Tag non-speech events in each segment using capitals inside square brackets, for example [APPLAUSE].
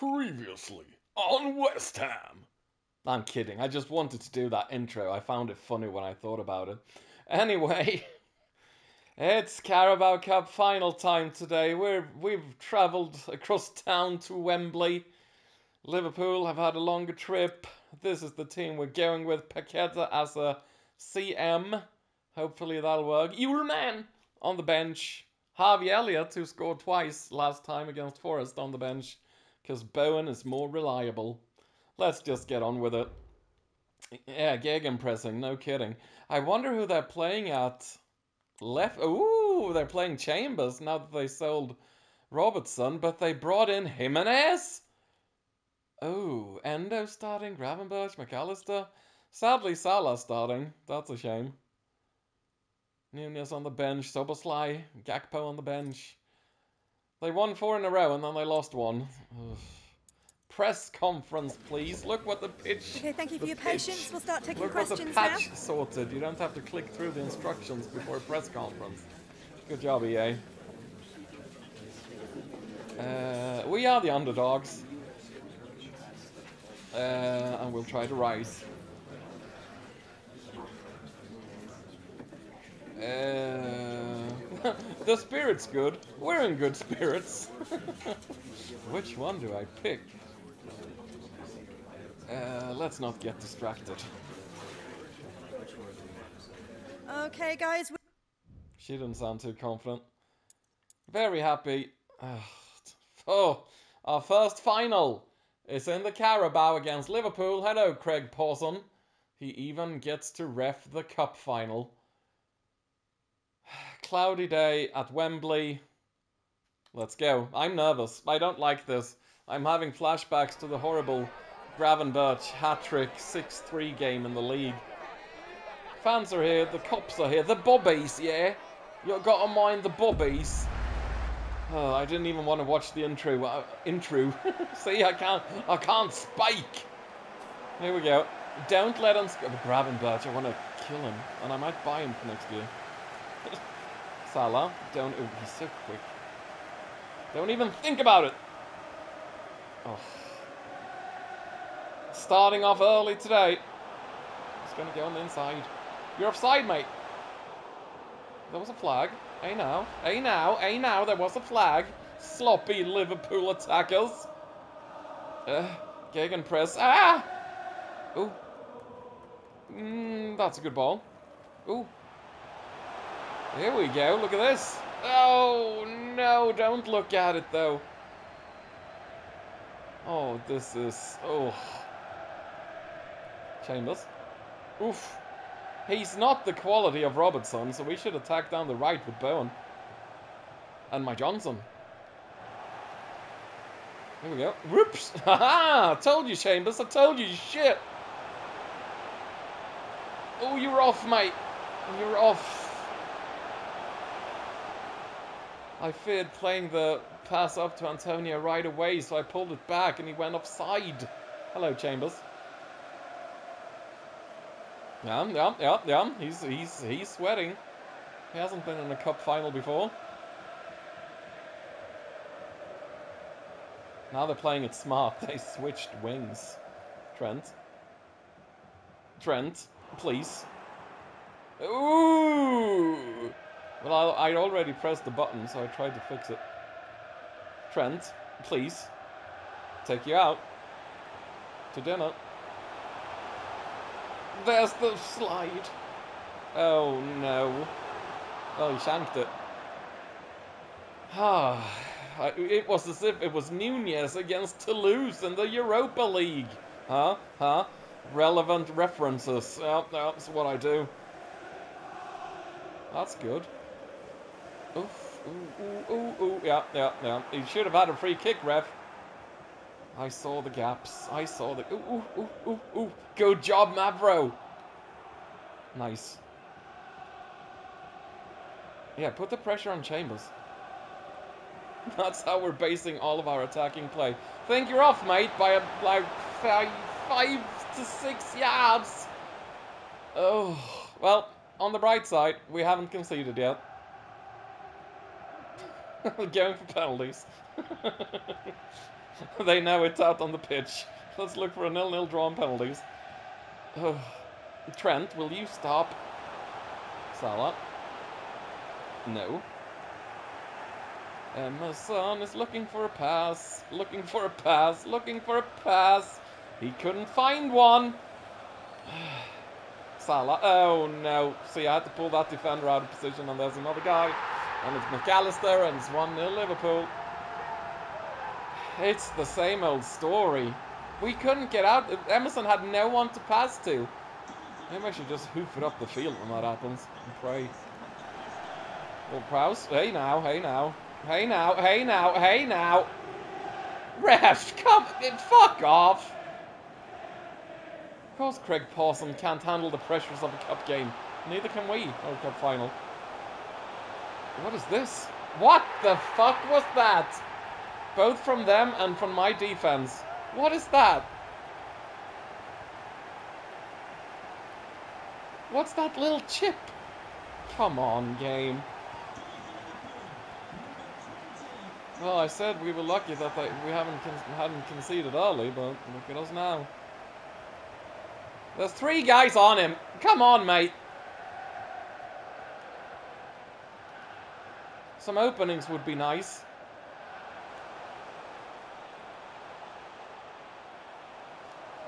Previously on West Ham. I'm kidding. I just wanted to do that intro. I found it funny when I thought about it. Anyway, [LAUGHS] it's Carabao Cup final time today. We're we've travelled across town to Wembley. Liverpool have had a longer trip. This is the team we're going with. Paqueta as a CM. Hopefully that'll work. Ullman on the bench. Harvey Elliott, who scored twice last time against Forest on the bench, because Bowen is more reliable. Let's just get on with it. Yeah, gegenpressing, no kidding. I wonder who they're playing at left. Ooh, they're playing Chambers now that they sold Robertson, but they brought in Jimenez. Oh, Endo starting, Gravenberch, McAllister. Sadly, Salah starting. That's a shame. Nunez on the bench, Szoboszlai, Gakpo on the bench. They won four in a row and then they lost one. Ugh. Press conference, please. Look what the pitch. Okay, thank you for your pitch- patience. We'll start taking Look what the questions now. patch sorted. You don't have to click through the instructions before a press conference. Good job, EA. Uh, we are the underdogs. Uh, and we'll try to rise. Uh, the spirit's good. We're in good spirits. [LAUGHS] Which one do I pick? Uh, let's not get distracted. Okay, guys. She didn't sound too confident. Very happy. [SIGHS] Oh, our first final is in the Carabao against Liverpool. Hello, Craig Pawson. He even gets to ref the cup final. Cloudy day at Wembley. Let's go. I'm nervous. I don't like this. I'm having flashbacks to the horrible Gravenberch hat trick 6 3 game in the league. Fans are here, the cops are here, the bobbies, yeah? You gotta mind the bobbies. Oh, I didn't even want to watch the intro. Uh, intro. [LAUGHS] See, I can't. I can't spike. Here we go. Don't let him Gravenberch. I want to kill him, and I might buy him for next year. Salah, don't. Oh, he's so quick. Don't even think about it. Oh. Starting off early today. He's gonna go on the inside. You're offside, mate. There was a flag. Hey now. Hey now. Hey now. There was a flag. Sloppy Liverpool attackers. Uh, Gegenpress. Ah! Ooh. Mm, that's a good ball. Ooh. Here we go. Look at this. Oh, no. Don't look at it, though. Oh, this is... Oh. Chambers. Oof. He's not the quality of Robertson, so we should attack down the right with Bowen. And my Johnson. Here we go. Whoops! [LAUGHS] Haha! Told you, Chambers. I told you, you shit. Oh, you're off, mate. You're off. I feared playing the pass up to Antonio right away, so I pulled it back and he went offside. Hello, Chambers. Yeah, yeah, yeah, yeah. He's he's he's sweating. He hasn't been in a cup final before. Now they're playing it smart. [LAUGHS] They switched wings. Trent. Trent, please. Ooh. Well, I, I'd already pressed the button, so I tried to fix it. Trent, please. Take you out. To dinner. There's the slide. Oh no. Oh, he shanked it. Ah, [SIGHS] I- it was as if it was Nunez against Toulouse in the Europa League. Huh? Huh? Relevant references. That's what I do. That's good. Oof. Ooh, ooh, ooh, ooh. Yeah, yeah, yeah. He should have had a free kick, ref. I saw the gaps. I saw the. Ooh, ooh, ooh, ooh, ooh. Good job, Mavro. Nice. Yeah, put the pressure on Chambers. [LAUGHS] That's how we're basing all of our attacking play. Think you're off, mate, by like five, five to six yards. Oh, well, on the bright side, we haven't conceded yet. [LAUGHS] Going for penalties. [LAUGHS] they know it's out on the pitch. Let's look for a nil-nil draw on penalties. Oh. [SIGHS] Trent, will you stop? Salah. No. Emerson is looking for a pass, looking for a pass, looking for a pass. He couldn't find one. [SIGHS] Salah. Oh no. See, I had to pull that defender out of position, and there's another guy. And it's McAllister, and it's 1 0 Liverpool. It's the same old story. We couldn't get out. Emerson had no one to pass to. Maybe I should just hoof it up the field when that happens and pray. Well, Prowse, hey now, hey now, hey now, hey now, hey now. Ref, come, fuck off. Of course Craig Pawson can't handle the pressures of a cup game. Neither can we, or cup final. What is this? What the fuck was that? Both from them and from my defense. What is that? What's that little chip? Come on, game. Well, I said we were lucky that they, we haven't con hadn't conceded early, but look at us now. There's three guys on him. Come on, mate. Some openings would be nice.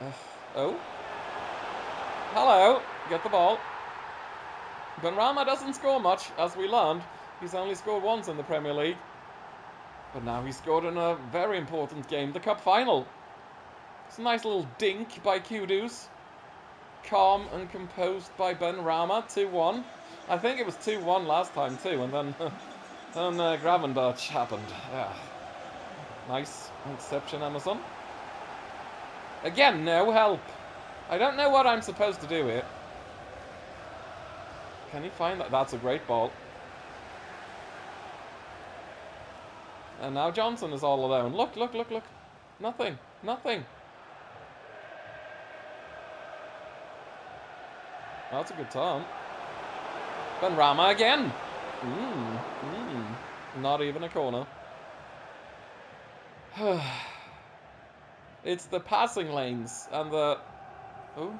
Uh, oh. Hello. Get the ball. Ben Benrahma doesn't score much, as we learned. He's only scored once in the Premier League. But now he scored in a very important game, the Cup Final. It's a nice little dink by Kudus. Calm and composed by Benrahma, 2-1. I think it was 2-1 last time too, and then, [LAUGHS] then uh, Gravenberch happened. Yeah. Nice interception, Emerson. Again, no help. I don't know what I'm supposed to do here. Can you find that? That's a great ball. And now Johnson is all alone. Look, look, look, look. Nothing. Nothing. That's a good turn. Benrahma again. Mmm. Not even a corner. [SIGHS] it's the passing lanes and the... Oh.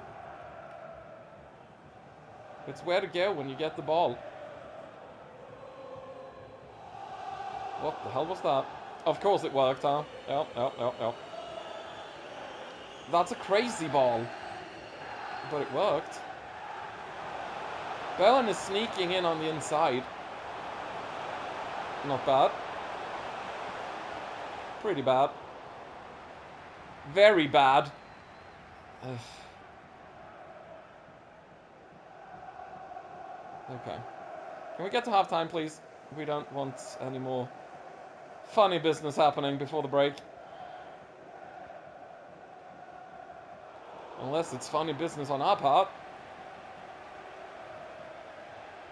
It's where to go when you get the ball. What the hell was that? Of course it worked, huh? Yep, yep, yep, yep. That's a crazy ball. But it worked. Bowen is sneaking in on the inside. Not bad. Pretty bad. Very bad. Ugh. Okay. Can we get to halftime, please? We don't want any more funny business happening before the break. Unless it's funny business on our part.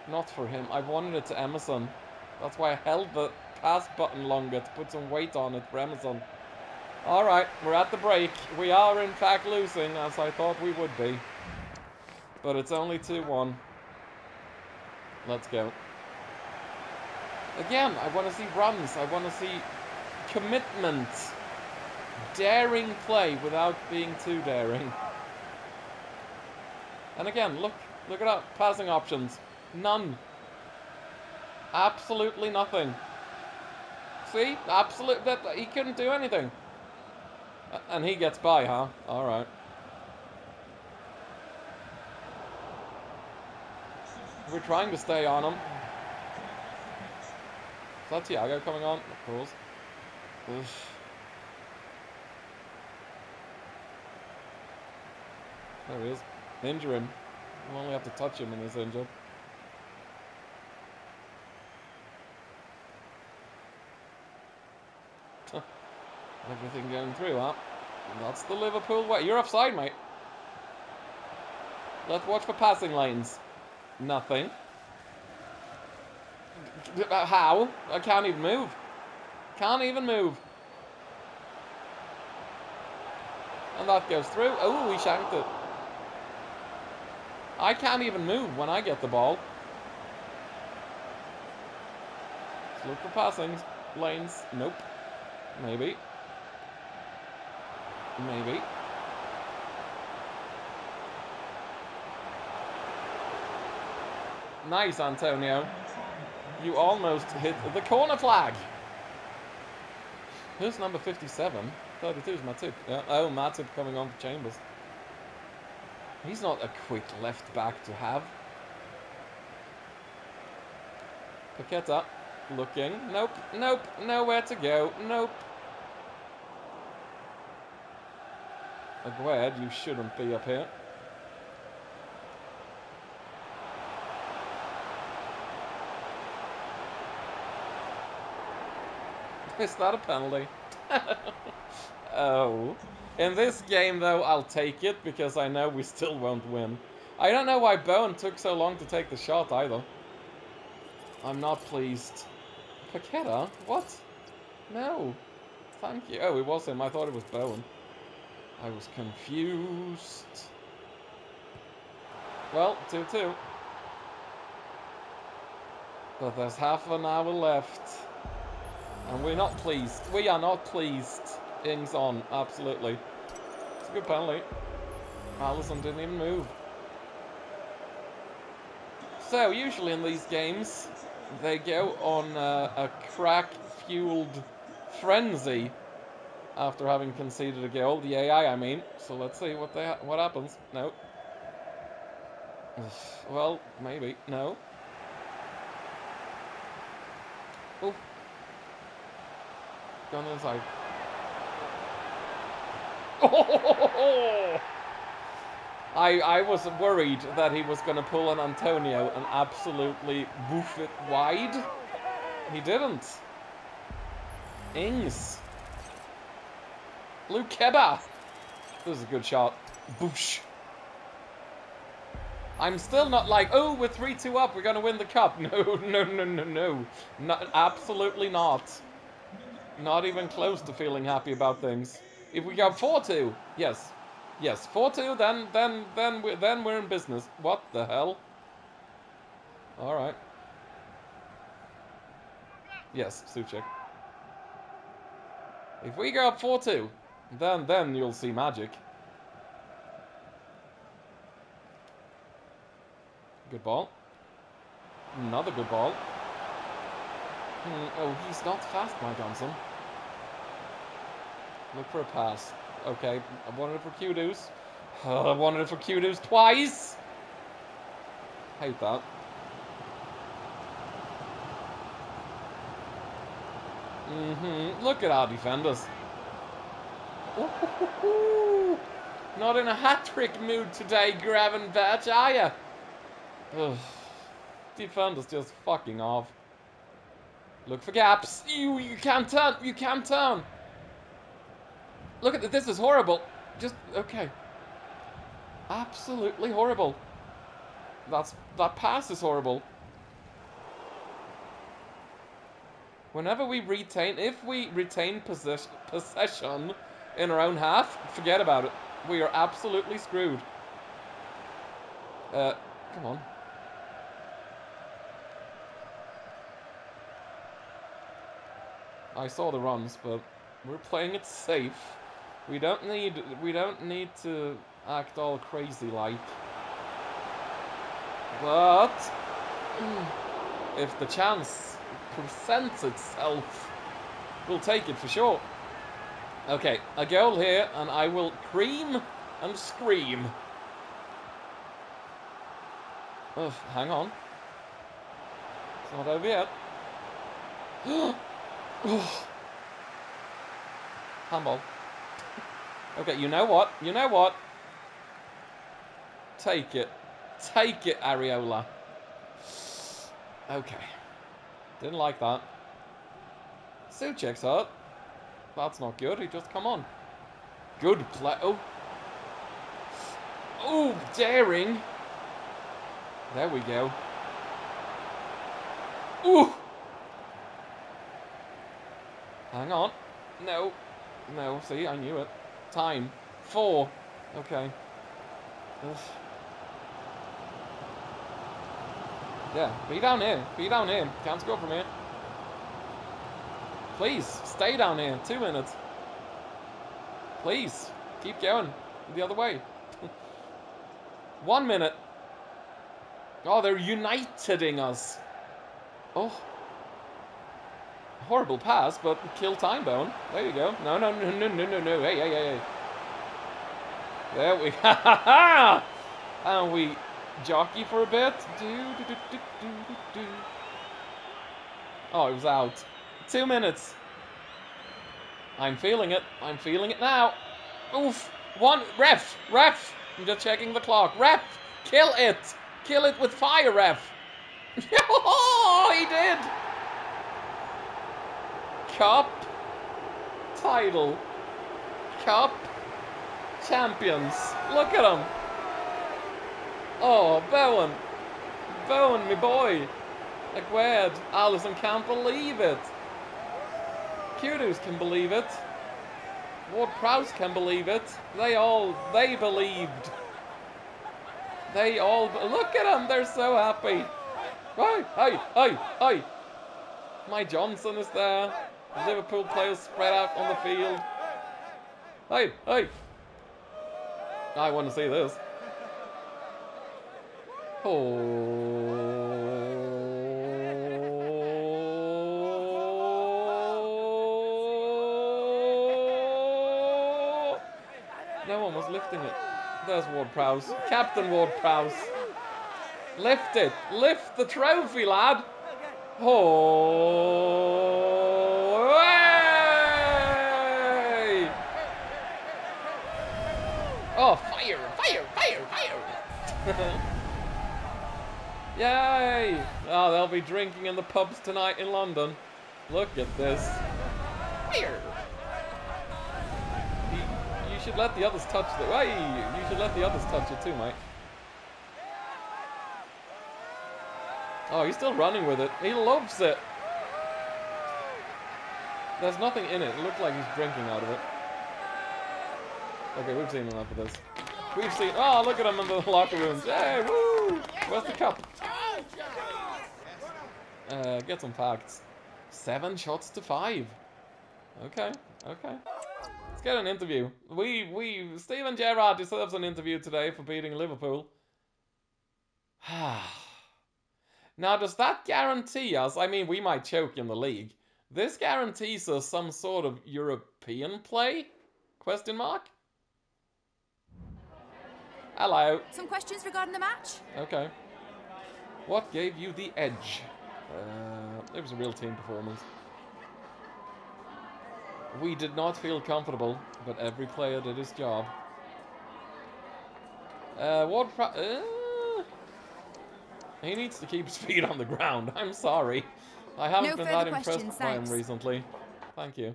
Not for him. I wanted it to Emerson. That's why I held the pass button longer to put some weight on it for Emerson. Alright, we're at the break. We are in fact losing, as I thought we would be. But it's only 2-1. Let's go. Again, I want to see runs. I want to see commitment. Daring play without being too daring. And again, look, look at that. Passing options. None. Absolutely nothing. See? Absolute that he couldn't do anything. And he gets by, huh? Alright. We're trying to stay on him. Is that Thiago coming on? Of course. Oof. There he is. Injure him. You only have to touch him when he's injured. [LAUGHS] Everything going through, huh? That's the Liverpool way. You're offside, mate. Let's watch for passing lanes. Nothing. Uh, how? I can't even move. Can't even move. And that goes through. Oh, we shanked it. I can't even move when I get the ball. Let's look for passings. Lanes. Nope. Maybe. Maybe. Nice, Antonio. You almost hit the corner flag. Who's number 57? 32 is Matip. Yeah. Oh, Matip coming on for Chambers. He's not a quick left back to have. Paqueta looking. Nope, nope, nowhere to go. Nope. Aguerd, you shouldn't be up here. [LAUGHS] Is that a penalty? [LAUGHS] oh. In this game, though, I'll take it because I know we still won't win. I don't know why Bowen took so long to take the shot either. I'm not pleased. Paqueta? What? No. Thank you. Oh, it was him. I thought it was Bowen. I was confused. Well, 2-2. But there's half an hour left. And we're not pleased. We are not pleased. Ings on, absolutely. It's a good penalty. Alisson didn't even move. So, usually in these games, they go on uh, a crack-fueled frenzy after having conceded a goal. The AI, I mean. So let's see what they ha what happens. No. [SIGHS] Well, maybe. No. Oh. Gone inside. Oh! [LAUGHS] I I was worried that he was going to pull an Antonio and absolutely woof it wide. He didn't. Ings. Luke Keba. This is a good shot. Boosh. I'm still not like, oh, we're 3-2 up, we're going to win the cup. [LAUGHS] No, no, no, no, no. Not, absolutely not. Not even close to feeling happy about things. If we go 4-2, yes. Yes, 4-2, then, then, then, we're, then we're in business. What the hell? All right. Yes, Souček. If we go up 4-2, then, then you'll see magic. Good ball. Another good ball. Hmm, oh, he's not fast, my Johnson. Look for a pass. Okay, I wanted it for. Oh, [SIGHS] I wanted it for Kudus twice! Hate that. Mm-hmm. Look at our defenders. Not in a hat-trick mood today, Gravenberch, are ya? Ugh. Defenders just fucking off. Look for gaps. You, you can't turn. You can't turn. Look at this. This is horrible. Just, okay. Absolutely horrible. That's, that pass is horrible. Whenever we retain, if we retain possession, possession in our own half, forget about it. We are absolutely screwed. Uh, come on. I saw the runs, but we're playing it safe. We don't need we don't need to act all crazy like. But if the chance presents itself, we'll take it for sure. Okay, a goal here, and I will cream and scream. Oh, hang on. It's not over yet. [GASPS] Oh. Handball. Okay, you know what? You know what? Take it. Take it, Areola. Okay. Didn't like that. Souček's hurt. That's not good. He just come on. Good play. Oh. Oh, daring. There we go. Ooh. Hang on. No. No, see, I knew it. Time. Four. Okay. Ugh. Yeah, be down here. Be down here. Can't score from here. Please, stay down here. Two minutes. Please. Keep going. The other way. [LAUGHS] One minute. Oh, they're uniteding us. Oh. Horrible pass, but kill time bone. There you go. No, no, no, no, no, no, no. Hey, hey, hey, hey. There we [LAUGHS] ha! And we jockey for a bit. Do, do, do, do, do, do. Oh, it was out. Two minutes. I'm feeling it. I'm feeling it now. Oof. One. Ref. Ref. I'm just checking the clock. Ref. Kill it. Kill it with fire, ref. [LAUGHS] oh, he did. Cup. Title. Cup. Champions. Look at him. Oh, Bowen. Bowen, me boy. Aguerd. Alisson can't believe it. Kudus can believe it. Ward Prowse can believe it. They all, they believed. They all, look at them, they're so happy. Hey, hey, hey, hey. My Johnson is there. Liverpool players spread out on the field. Hey, hey. I want to see this. Oh. Lifting it. There's Ward Prowse. Captain Ward Prowse. Lift it. Lift the trophy, lad. Oh. Oh, fire, fire, fire, fire. [LAUGHS] Yay! Oh, they'll be drinking in the pubs tonight in London. Look at this. Let the others touch the. Hey, you should let the others touch it too, mate. Oh, he's still running with it. He loves it. There's nothing in it. It looked like he's drinking out of it. Okay, we've seen enough of this. We've seen. Oh, look at him in the [LAUGHS] locker rooms. Hey, woo! Where's the cup? Uh, get some facts. Seven shots to five. Okay, okay. Get an interview. We, we, Steven Gerrard deserves an interview today for beating Liverpool. [SIGHS] now, does that guarantee us? I mean, we might choke in the league. This guarantees us some sort of European play? Question mark? Hello. Some questions regarding the match? Okay. What gave you the edge? Uh, it was a real team performance. We did not feel comfortable, but every player did his job. Uh, what? Uh, he needs to keep his [LAUGHS] feet on the ground. I'm sorry. I haven't No been that impressed by him recently. Thank you.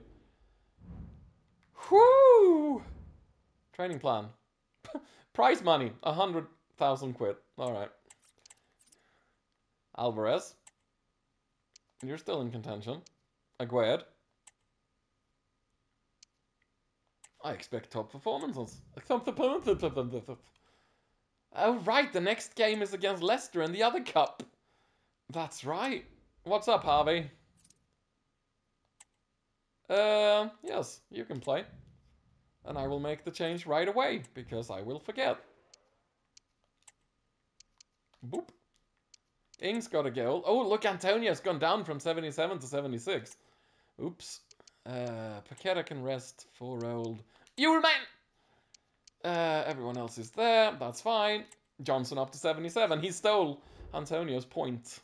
Whoo! Training plan. [LAUGHS] Prize money, a hundred thousand quid. All right. Alvarez. You're still in contention. Aguerd. I expect top performances. Oh, right. The next game is against Leicester in the other cup. That's right. What's up, Harvey? Uh, yes, you can play. And I will make the change right away, because I will forget. Boop. Ings got a goal. Oh, look, Antonio's gone down from 77 to 76. Oops. Uh, Paqueta can rest for old. You remain! Uh, everyone else is there. That's fine. Johnson up to 77. He stole Antonio's point.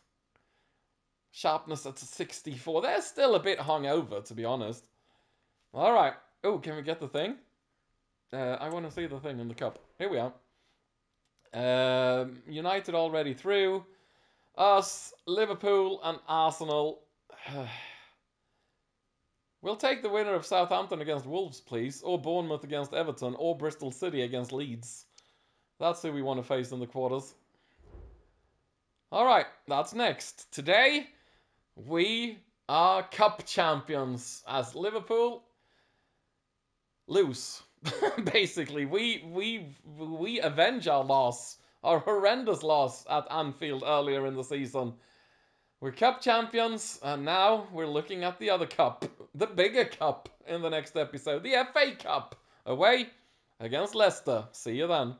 Sharpness at 64. They're still a bit hungover, to be honest. All right. Oh, can we get the thing? Uh, I want to see the thing in the cup. Here we are. Um, United already through. Us, Liverpool, and Arsenal. [SIGHS] we'll take the winner of Southampton against Wolves, please, or Bournemouth against Everton, or Bristol City against Leeds. That's who we want to face in the quarters. All right, that's next. Today, we are cup champions as Liverpool lose. [LAUGHS] Basically, we we we avenge our loss, our horrendous loss at Anfield earlier in the season. We're cup champions, and now we're looking at the other cup, the bigger cup, in the next episode, the FA Cup, away against Leicester. See you then.